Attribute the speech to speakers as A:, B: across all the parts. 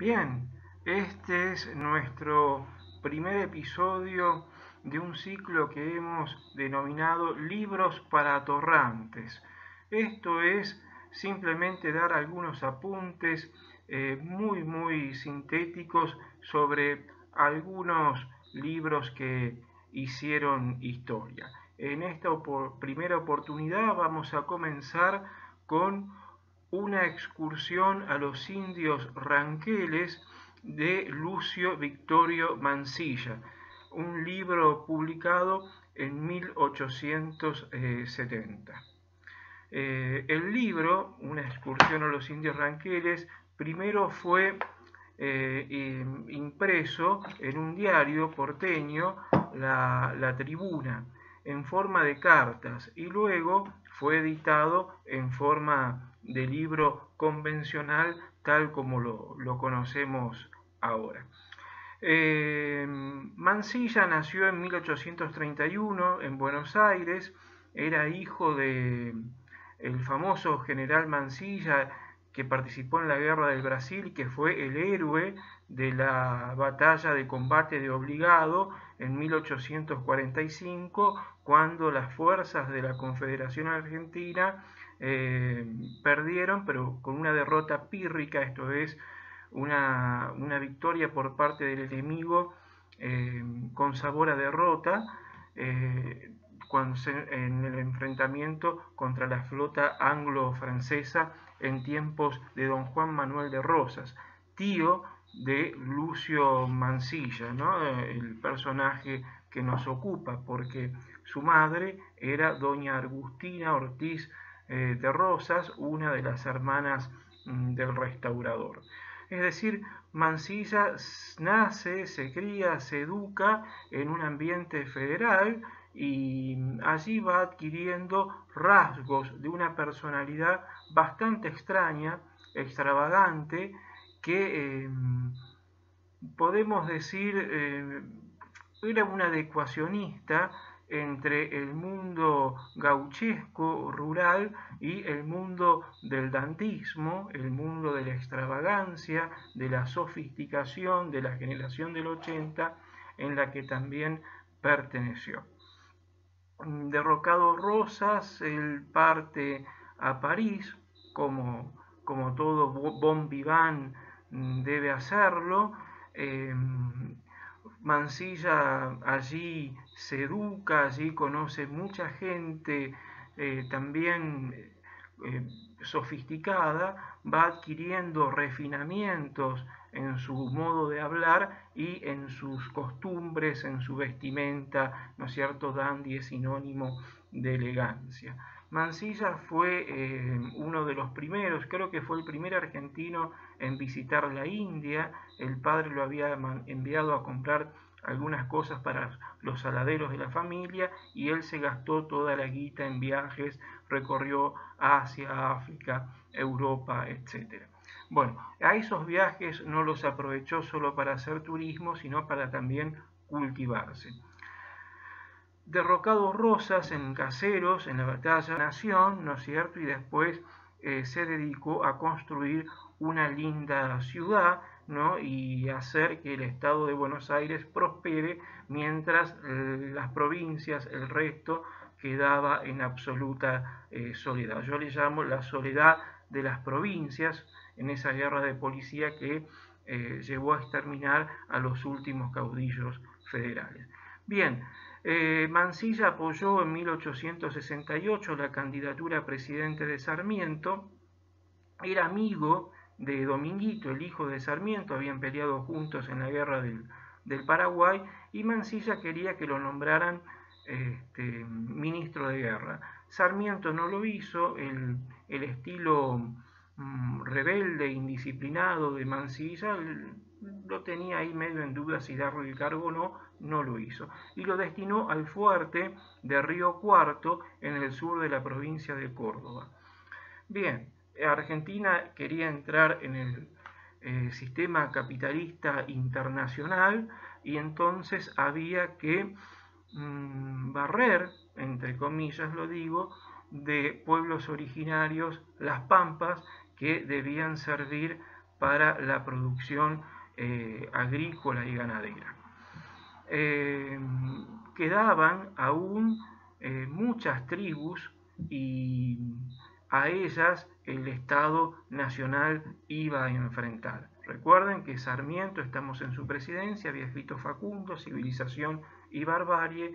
A: Bien, este es nuestro primer episodio de un ciclo que hemos denominado Libros para Atorrantes. Esto es simplemente dar algunos apuntes eh, muy muy sintéticos sobre algunos libros que hicieron historia. En esta primera oportunidad vamos a comenzar con una excursión a los indios ranqueles de Lucio Victorio Mansilla, un libro publicado en 1870. Eh, el libro, Una excursión a los indios ranqueles, primero fue eh, impreso en un diario porteño, la, la Tribuna, en forma de cartas y luego fue editado en forma de libro convencional tal como lo, conocemos ahora. Eh, Mansilla nació en 1831 en Buenos Aires, era hijo de el famoso general Mansilla que participó en la guerra del Brasil que fue el héroe de la batalla de combate de obligado en 1845 cuando las fuerzas de la Confederación Argentina eh, perdieron, pero con una derrota pírrica, esto es, una, victoria por parte del enemigo eh, con sabor a derrota eh, en el enfrentamiento contra la flota anglo-francesa en tiempos de don Juan Manuel de Rosas, tío de Lucio Mansilla, el personaje que nos ocupa, porque su madre era doña Agustina Ortiz eh, de Rosas, una de las hermanas mm, del restaurador. Es decir, Mansilla nace, se cría, se educa en un ambiente federal y allí va adquiriendo rasgos de una personalidad bastante extraña, extravagante, que em, podemos decir eh, era un adecuacionista entre el mundo gauchesco, rural, y el mundo del dantismo, el mundo de la extravagancia, de la sofisticación, de la generación del 80, en la que también perteneció. Derrocado Rosas, él parte a París, como, como todo bon vivant debe hacerlo, em, Mansilla allí se educa, allí conoce mucha gente eh, también eh, sofisticada, va adquiriendo refinamientos en su modo de hablar y en sus costumbres, en su vestimenta, ¿no es cierto? Dandy es sinónimo de elegancia. Mansilla fue eh, uno de los primeros, creo que fue el primer argentino en visitar la India. El padre lo había enviado a comprar algunas cosas para los saladeros de la familia y él se gastó toda la guita en viajes, recorrió Asia, África, Europa, etc. Bueno, a esos viajes no los aprovechó solo para hacer turismo, sino para también cultivarse derrocado Rosas en Caseros, en la batalla Nación, ¿no es cierto? Y después eh, se dedicó a construir una linda ciudad, ¿no? Y hacer que el Estado de Buenos Aires prospere mientras eh, las provincias, el resto, quedaba en absoluta eh, soledad. Yo le llamo la soledad de las provincias en esa guerra de policía que llevó a exterminar a los últimos caudillos federales. Bien, eh, Mansilla apoyó en 1868 la candidatura a presidente de Sarmiento, era amigo de Dominguito, el hijo de Sarmiento, habían peleado juntos en la guerra del, Paraguay, y Mansilla quería que lo nombraran este, ministro de guerra. Sarmiento no lo hizo, el, estilo rebelde, indisciplinado de Mansilla lo tenía ahí medio en duda si darle el cargo o no, no lo hizo. Y lo destinó al fuerte de Río Cuarto en el sur de la provincia de Córdoba. Bien, Argentina quería entrar en el eh, sistema capitalista internacional y entonces había que mm, barrer, entre comillas lo digo, de pueblos originarios las pampas que debían servir para la producción eh, agrícola y ganadera. Eh, quedaban aún eh, muchas tribus y a ellas el Estado Nacional iba a enfrentar. Recuerden que Sarmiento, estamos en su presidencia, había escrito Facundo, civilización y barbarie,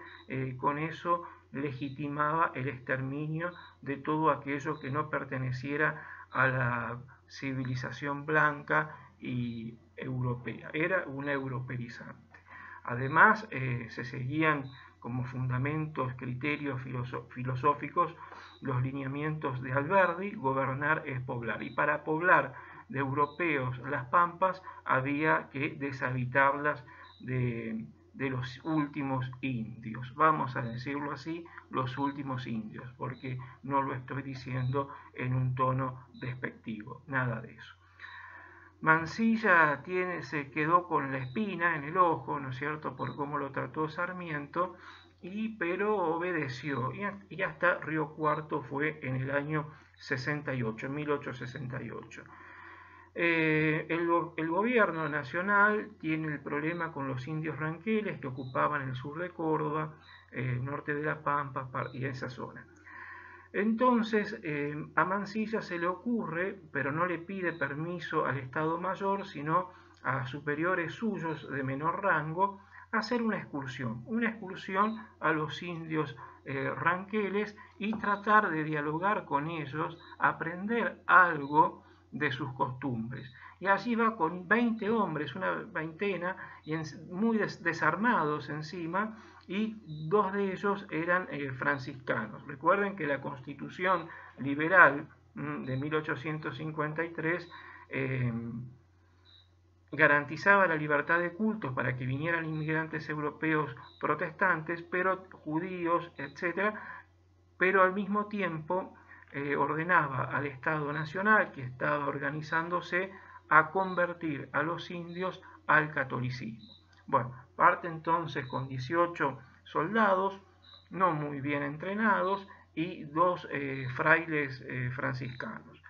A: con eso legitimaba el exterminio de todo aquello que no perteneciera a la civilización blanca y europea. Era una europeizante. Además, eh, se seguían como fundamentos, criterios filosóficos, los lineamientos de Alberdi, gobernar es poblar. Y para poblar de europeos las pampas había que deshabitarlas de, de los últimos indios. Vamos a decirlo así, los últimos indios, porque no lo estoy diciendo en un tono despectivo, nada de eso. Mansilla tiene, se quedó con la espina en el ojo, ¿no es cierto?, por cómo lo trató Sarmiento, y, pero obedeció, y, hasta Río Cuarto fue en el año 68, 1868. Eh, el, gobierno nacional tiene el problema con los indios ranqueles que ocupaban el sur de Córdoba, el norte de La Pampa y esa zona. Entonces eh, a Mansilla se le ocurre, pero no le pide permiso al Estado Mayor, sino a superiores suyos de menor rango, hacer una excursión, una excursión a los indios eh, ranqueles y tratar de dialogar con ellos, aprender algo de sus costumbres. Y allí va con 20 hombres, una veintena, y muy desarmados encima, y dos de ellos eran eh, franciscanos. Recuerden que la constitución liberal mm, de 1853 em, garantizaba la libertad de cultos para que vinieran inmigrantes europeos protestantes, pero judíos, etc., pero al mismo tiempo eh, ordenaba al Estado Nacional, que estaba organizándose, a convertir a los indios al catolicismo. Bueno, parte entonces con 18 soldados, no muy bien entrenados, y dos eh, frailes eh, franciscanos.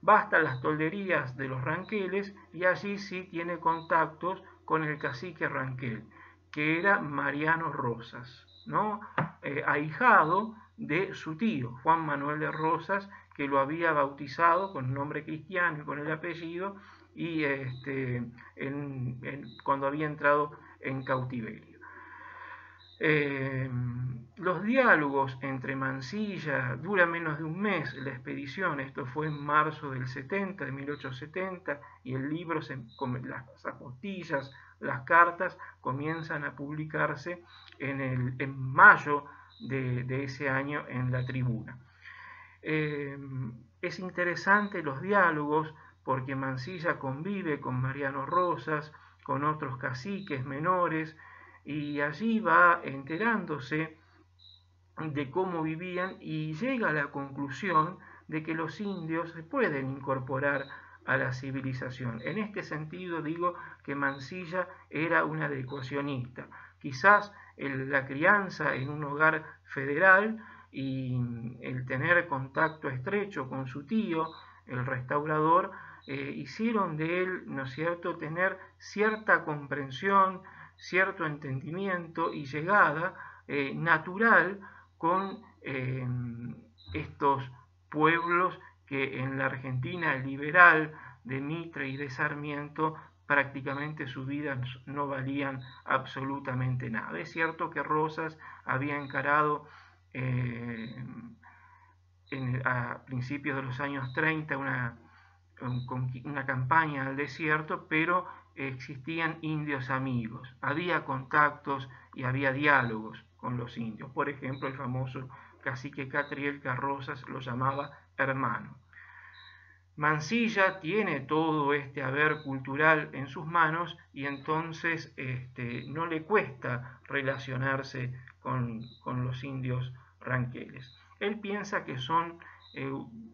A: Basta las tolderías de los ranqueles y allí sí tiene contactos con el cacique Ranquel, que era Mariano Rosas, ¿no? ahijado de su tío, Juan Manuel de Rosas, que lo había bautizado con nombre cristiano y con el apellido, y este, cuando había entrado en cautiverio. Eh, los diálogos entre Mansilla dura menos de un mes la expedición, esto fue en marzo del 70, de 1870, y el libro, las apostillas, las cartas comienzan a publicarse en, el, en mayo de, ese año en la tribuna. Eh, es interesante los diálogos porque Mansilla convive con Mariano Rosas, con otros caciques menores, y allí va enterándose de cómo vivían y llega a la conclusión de que los indios se pueden incorporar a la civilización. En este sentido digo que Mansilla era un adecuacionista. Quizás la crianza en un hogar federal y el tener contacto estrecho con su tío, el restaurador, eh, hicieron de él, ¿no es cierto?, tener cierta comprensión, cierto entendimiento y llegada eh, natural con eh, estos pueblos que en la Argentina liberal de Mitre y de Sarmiento prácticamente sus vidas no valían absolutamente nada. Es cierto que Rosas había encarado eh, a principios de los años 30 una, una campaña al desierto, pero existían indios amigos, había contactos y había diálogos con los indios. Por ejemplo, el famoso cacique Catriel Carrozas lo llamaba hermano. Mansilla tiene todo este haber cultural en sus manos y entonces este, no le cuesta relacionarse con, los indios ranqueles. Él piensa que son eh,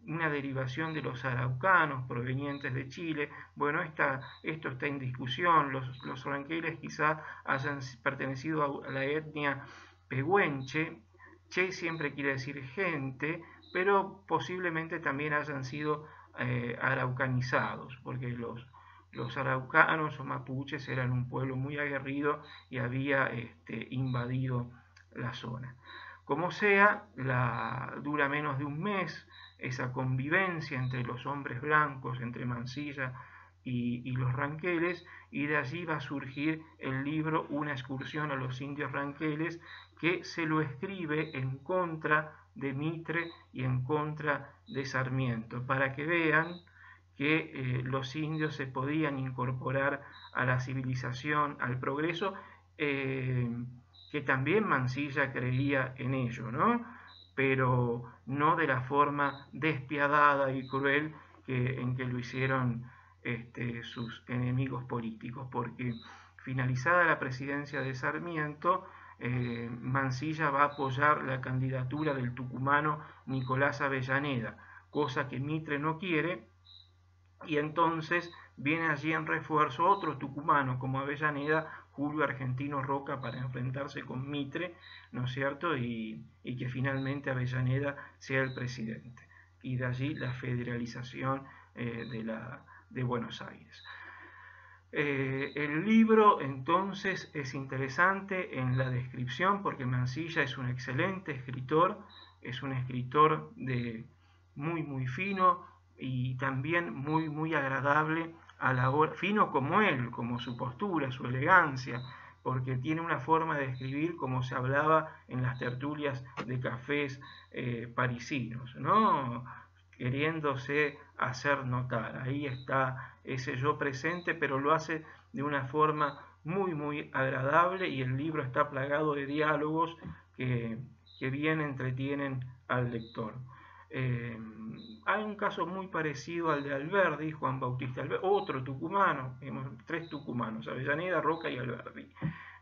A: una derivación de los araucanos provenientes de Chile. Bueno, esto está en discusión. Los, los ranqueles quizá hayan pertenecido a la etnia pehuenche. Che siempre quiere decir gente, pero posiblemente también hayan sido eh, araucanizados, porque los, los araucanos o mapuches eran un pueblo muy aguerrido y había este, invadido la zona. Como sea, la, dura menos de un mes esa convivencia entre los hombres blancos, entre Mansilla y, los ranqueles, y de allí va a surgir el libro Una excursión a los indios ranqueles, que se lo escribe en contra de Mitre y en contra de Sarmiento, para que vean que eh, los indios se podían incorporar a la civilización, al progreso, eh, que también Mansilla creía en ello, ¿no? pero no de la forma despiadada y cruel que, en que lo hicieron este, sus enemigos políticos, porque finalizada la presidencia de Sarmiento, eh, Mansilla va a apoyar la candidatura del tucumano Nicolás Avellaneda, cosa que Mitre no quiere, y entonces viene allí en refuerzo otro tucumano como Avellaneda, Julio Argentino Roca, para enfrentarse con Mitre, ¿no es cierto? Y, que finalmente Avellaneda sea el presidente. Y de allí la federalización eh, de, Buenos Aires. Eh, el libro entonces es interesante en la descripción porque Mansilla es un excelente escritor, es un escritor de muy muy fino y también muy muy agradable a la hora, fino como él, como su postura, su elegancia, porque tiene una forma de escribir como se hablaba en las tertulias de cafés eh, parisinos, ¿no? queriéndose hacer notar. Ahí está ese yo presente, pero lo hace de una forma muy, muy agradable y el libro está plagado de diálogos que, bien entretienen al lector. Eh, hay un caso muy parecido al de Alberdi, Juan Bautista Alberdi, otro tucumano, tres tucumanos, Avellaneda, Roca y Alberdi,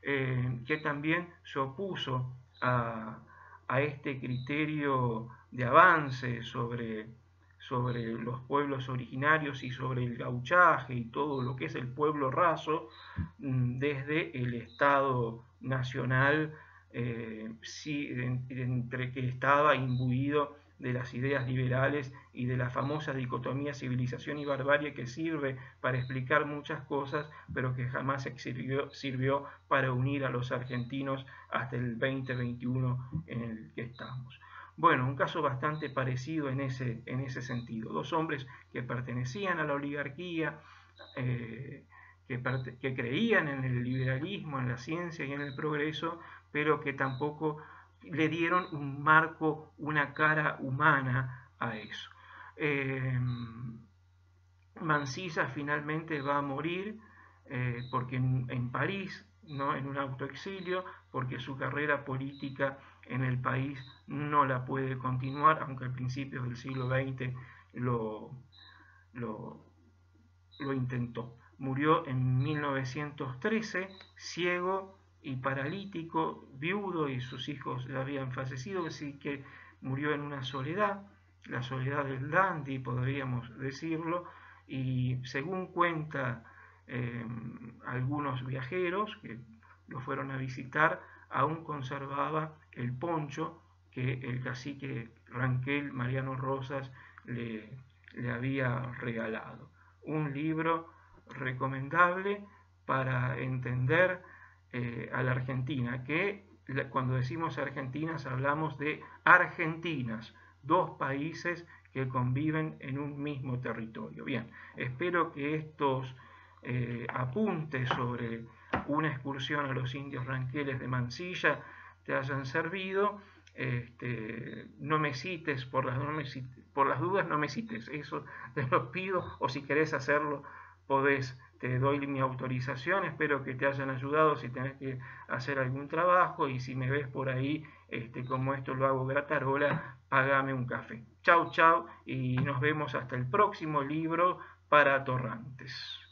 A: eh, que también se opuso a, a este criterio de avance sobre sobre los pueblos originarios y sobre el gauchaje y todo lo que es el pueblo raso mm, desde el Estado nacional, eh, entre que estaba imbuido de las ideas liberales y de la famosa dicotomía civilización y barbarie que sirve para explicar muchas cosas, pero que jamás sirvió, sirvió para unir a los argentinos hasta el 2021 en el que estamos. Bueno, un caso bastante parecido en ese, en ese sentido. Dos hombres que pertenecían a la oligarquía, eh, que, creían en el liberalismo, en la ciencia y en el progreso, pero que tampoco le dieron un marco, una cara humana a eso. Eh, finalmente va a morir eh, porque en, en París, ¿no? en un autoexilio, porque su carrera política en el país no la puede continuar, aunque al principio del siglo XX lo, lo, intentó. Murió en 1913, ciego y paralítico, viudo y sus hijos ya habían fallecido, así que murió en una soledad, la soledad del dandy, podríamos decirlo, y según cuenta eh, algunos viajeros que lo fueron a visitar, aún conservaba el poncho que el cacique Ranquel Mariano Rosas le, le había regalado. Un libro recomendable para entender eh, a la Argentina, que cuando decimos argentinas hablamos de argentinas, dos países que conviven en un mismo territorio. Bien, espero que estos eh, apuntes sobre una excursión a los indios ranqueles de Mansilla te hayan servido. Este, no me cites por las, por las dudas, no me cites, eso te lo pido, o si querés hacerlo, podés, te doy mi autorización, espero que te hayan ayudado si tenés que hacer algún trabajo, y si me ves por ahí, este, como esto lo hago gratarola, pagame un café. Chau, chau, y nos vemos hasta el próximo libro para Torrantes.